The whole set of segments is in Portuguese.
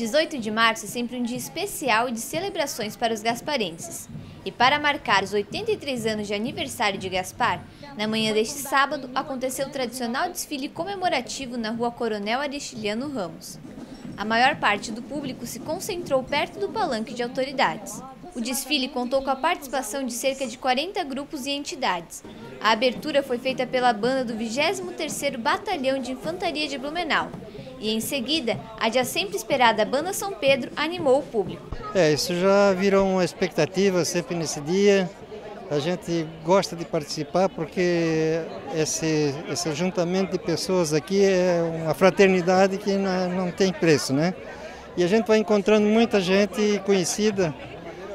18 de março é sempre um dia especial e de celebrações para os gasparenses. E para marcar os 83 anos de aniversário de Gaspar, na manhã deste sábado aconteceu o tradicional desfile comemorativo na rua Coronel Aristiliano Ramos. A maior parte do público se concentrou perto do palanque de autoridades. O desfile contou com a participação de cerca de 40 grupos e entidades. A abertura foi feita pela banda do 23º Batalhão de Infantaria de Blumenau, e em seguida, a já sempre esperada Banda São Pedro animou o público. É, isso já virou uma expectativa sempre nesse dia. A gente gosta de participar porque esse, esse juntamento de pessoas aqui é uma fraternidade que não, tem preço, né? E a gente vai encontrando muita gente conhecida,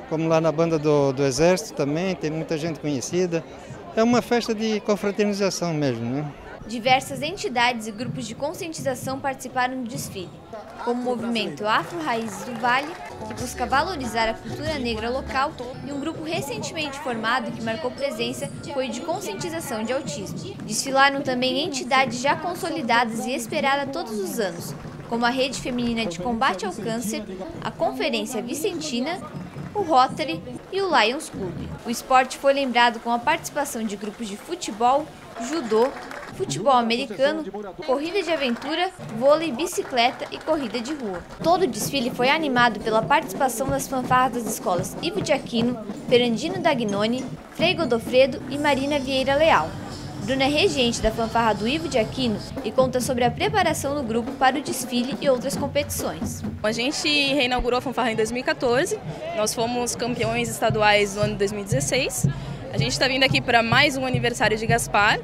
como lá na banda do, do Exército também, tem muita gente conhecida. É uma festa de confraternização mesmo, né? Diversas entidades e grupos de conscientização participaram do desfile, como o movimento Afro Raízes do Vale, que busca valorizar a cultura negra local, e um grupo recentemente formado que marcou presença foi o de conscientização de autismo. Desfilaram também entidades já consolidadas e esperadas todos os anos, como a Rede Feminina de Combate ao Câncer, a Conferência Vicentina, o Rotary e o Lions Club. O esporte foi lembrado com a participação de grupos de futebol, judô, futebol americano, corrida de aventura, vôlei, bicicleta e corrida de rua. Todo o desfile foi animado pela participação das fanfarras das escolas Ivo de Aquino, Ferandino Dagnoni, Frei Godofredo e Marina Vieira Leal. Bruna é regente da fanfarra do Ivo de Aquino e conta sobre a preparação do grupo para o desfile e outras competições. A gente reinaugurou a fanfarra em 2014, nós fomos campeões estaduais no ano de 2016. A gente está vindo aqui para mais um aniversário de Gaspar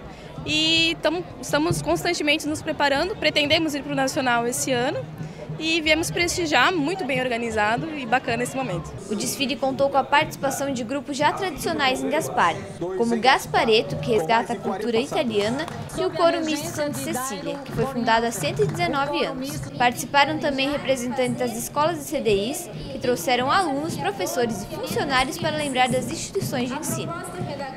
e tamo, estamos constantemente nos preparando. Pretendemos ir para o Nacional esse ano e viemos prestigiar, muito bem organizado e bacana esse momento. O desfile contou com a participação de grupos já tradicionais em Gaspar, como Gaspareto, que resgata a cultura italiana, e o Coro Misto Santa Cecília, que foi fundado há 119 anos. Participaram também representantes das escolas e CDIs, que trouxeram alunos, professores e funcionários para lembrar das instituições de ensino.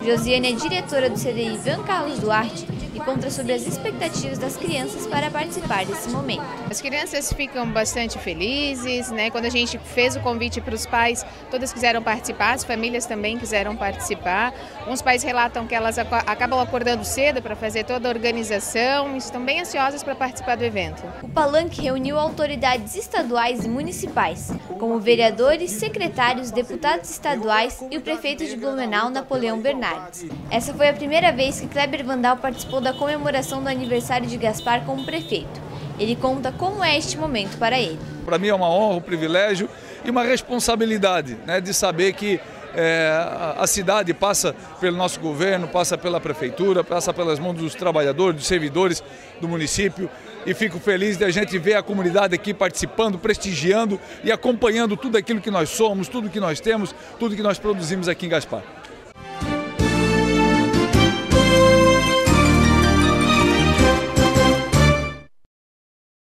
Josiane é diretora do CDI Ivan Carlos Duarte e conta sobre as expectativas das crianças para participar desse momento. As crianças ficam bastante felizes, né? Quando a gente fez o convite para os pais, todas quiseram participar, as famílias também quiseram participar. Uns pais relatam que elas acabam acordando cedo para fazer toda a organização estão bem ansiosas para participar do evento. O Palanque reuniu autoridades estaduais e municipais, como vereadores, secretários, deputados estaduais e o prefeito de Blumenau, Napoleão Bernardes. Essa foi a primeira vez que Kleber Vandal participou da comemoração do aniversário de Gaspar como prefeito. Ele conta como é este momento para ele. Para mim é uma honra, um privilégio e uma responsabilidade né, de saber que é, a cidade passa pelo nosso governo, passa pela prefeitura, passa pelas mãos dos trabalhadores, dos servidores do município e fico feliz de a gente ver a comunidade aqui participando, prestigiando e acompanhando tudo aquilo que nós somos, tudo que nós temos, tudo que nós produzimos aqui em Gaspar.